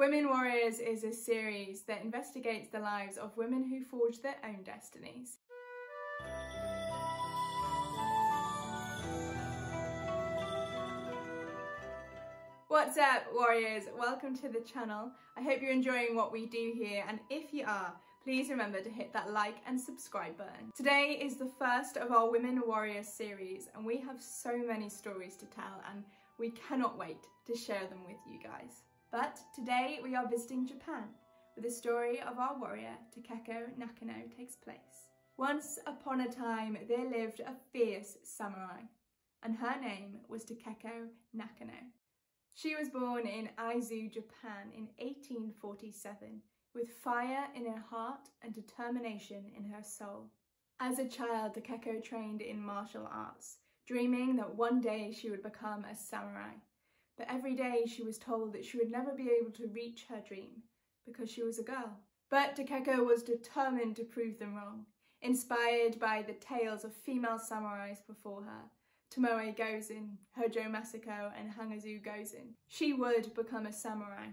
Women Warriors is a series that investigates the lives of women who forged their own destinies. What's up, warriors? Welcome to the channel. I hope you're enjoying what we do here, and if you are, please remember to hit that like and subscribe button. Today is the first of our Women Warriors series, and we have so many stories to tell, and we cannot wait to share them with you guys. But today we are visiting Japan, where the story of our warrior Takeko Nakano takes place. Once upon a time, there lived a fierce samurai, and her name was Takeko Nakano. She was born in Aizu, Japan in 1847 with fire in her heart and determination in her soul. As a child, Takeko trained in martial arts, dreaming that one day she would become a samurai. But every day she was told that she would never be able to reach her dream because she was a girl. But Takeko was determined to prove them wrong, inspired by the tales of female samurais before her Tomoe Gozen, Hojo Masako and Hanazo Gozen. She would become a samurai.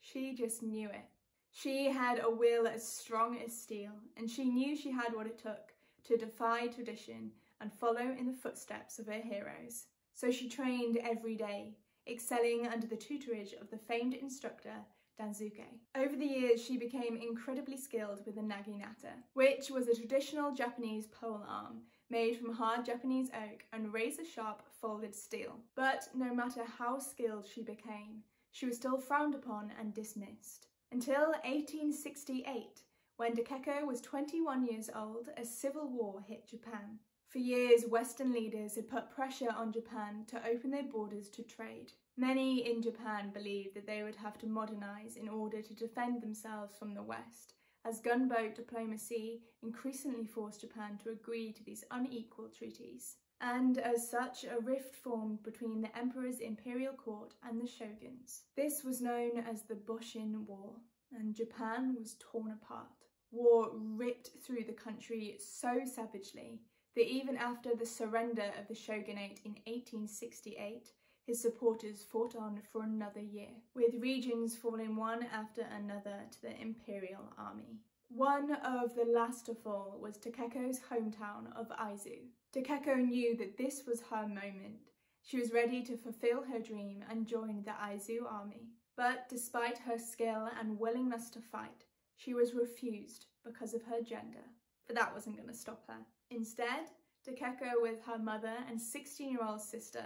She just knew it. She had a will as strong as steel, and she knew she had what it took to defy tradition and follow in the footsteps of her heroes. So she trained every day, excelling under the tutorage of the famed instructor Danzuke. Over the years, she became incredibly skilled with the naginata, which was a traditional Japanese pole arm made from hard Japanese oak and razor-sharp folded steel. But no matter how skilled she became, she was still frowned upon and dismissed. Until 1868, when Takeko was 21 years old, a civil war hit Japan. For years, Western leaders had put pressure on Japan to open their borders to trade. Many in Japan believed that they would have to modernise in order to defend themselves from the West, as gunboat diplomacy increasingly forced Japan to agree to these unequal treaties. And as such, a rift formed between the emperor's imperial court and the shoguns. This was known as the Boshin War, and Japan was torn apart. War ripped through the country so savagely that even after the surrender of the shogunate in 1868, his supporters fought on for another year, with regions falling one after another to the imperial army. One of the last to fall was Takeko's hometown of Aizu. Takeko knew that this was her moment. She was ready to fulfill her dream and join the Aizu army. But despite her skill and willingness to fight, she was refused because of her gender. But that wasn't going to stop her. Instead, Takeko with her mother and 16-year-old sister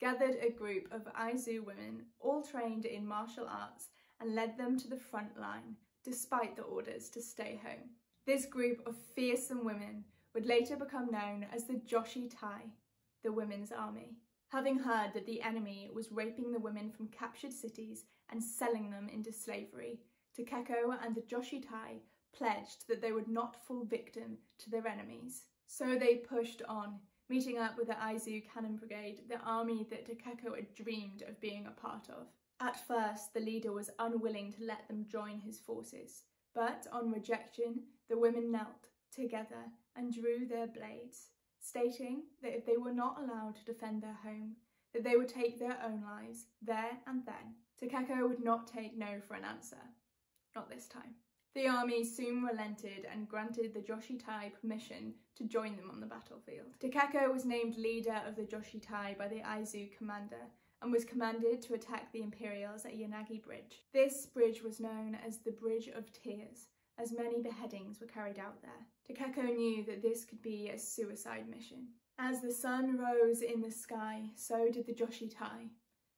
gathered a group of Aizu women, all trained in martial arts, and led them to the front line, despite the orders to stay home. This group of fearsome women would later become known as the Joshi Tai, the women's army. Having heard that the enemy was raping the women from captured cities and selling them into slavery, Takeko and the Joshi Tai pledged that they would not fall victim to their enemies. So they pushed on, meeting up with the Aizu Cannon Brigade, the army that Takeko had dreamed of being a part of. At first, the leader was unwilling to let them join his forces, but on rejection, the women knelt together and drew their blades, stating that if they were not allowed to defend their home, that they would take their own lives there and then. Takeko would not take no for an answer. Not this time. The army soon relented and granted the Joshi Tai permission to join them on the battlefield. Takeko was named leader of the Joshi Tai by the Aizu commander and was commanded to attack the Imperials at Yanagi Bridge. This bridge was known as the Bridge of Tears, as many beheadings were carried out there. Takeko knew that this could be a suicide mission. As the sun rose in the sky, so did the Joshi Tai.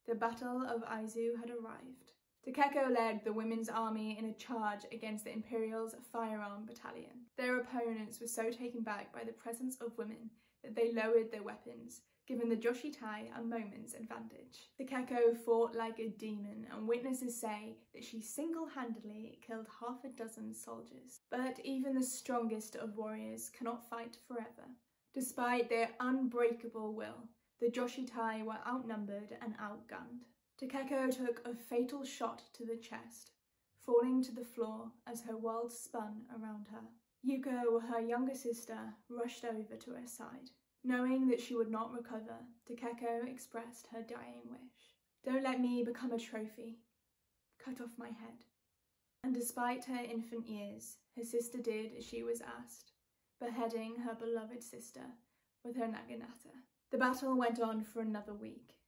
The Battle of Aizu had arrived. Takeko led the women's army in a charge against the Imperial's firearm battalion. Their opponents were so taken back by the presence of women that they lowered their weapons, giving the Joshi Tai a moment's advantage. Takeko fought like a demon and witnesses say that she single-handedly killed half a dozen soldiers. But even the strongest of warriors cannot fight forever. Despite their unbreakable will, the Joshi Tai were outnumbered and outgunned. Takeko took a fatal shot to the chest, falling to the floor as her world spun around her. Yuko, her younger sister, rushed over to her side. Knowing that she would not recover, Takeko expressed her dying wish. Don't let me become a trophy. cut off my head. And despite her infant years, her sister did as she was asked, beheading her beloved sister with her naginata. The battle went on for another week,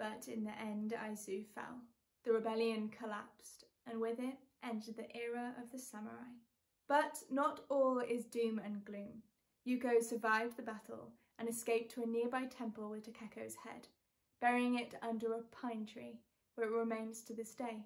but in the end Aizu fell. The rebellion collapsed, and with it ended the era of the samurai. But not all is doom and gloom. Yuko survived the battle and escaped to a nearby temple with Takeko's head, burying it under a pine tree, where it remains to this day.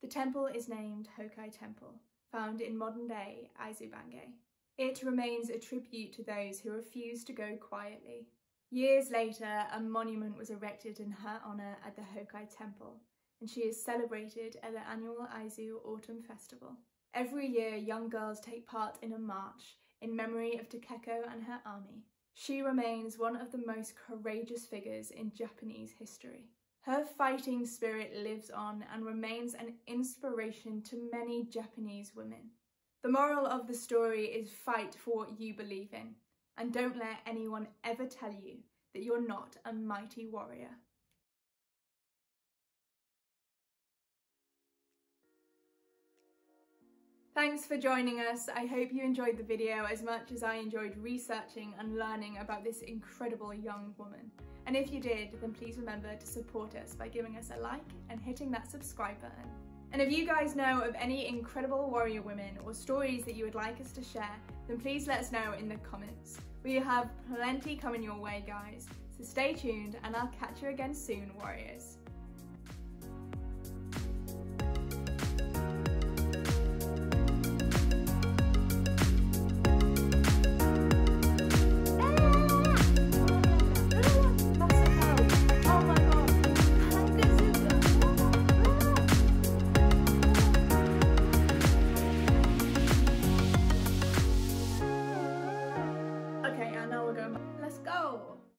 The temple is named Hokai Temple, found in modern-day Aizubange. It remains a tribute to those who refused to go quietly. Years later, a monument was erected in her honour at the Hokai Temple, and she is celebrated at the annual Aizu Autumn Festival. Every year, young girls take part in a march in memory of Takeko and her army. She remains one of the most courageous figures in Japanese history. Her fighting spirit lives on and remains an inspiration to many Japanese women. The moral of the story is fight for what you believe in, and don't let anyone ever tell you that you're not a mighty warrior. Thanks for joining us. I hope you enjoyed the video as much as I enjoyed researching and learning about this incredible young woman. And if you did, then please remember to support us by giving us a like and hitting that subscribe button. And if you guys know of any incredible warrior women or stories that you would like us to share, then please let us know in the comments. We have plenty coming your way, guys. So stay tuned and I'll catch you again soon, warriors.